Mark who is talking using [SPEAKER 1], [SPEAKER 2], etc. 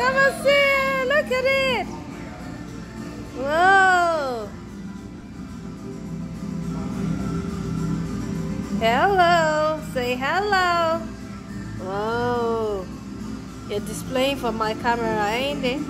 [SPEAKER 1] Come and see. Look at it. Whoa. Hello. Say hello. Whoa. You're displaying for my camera, ain't it?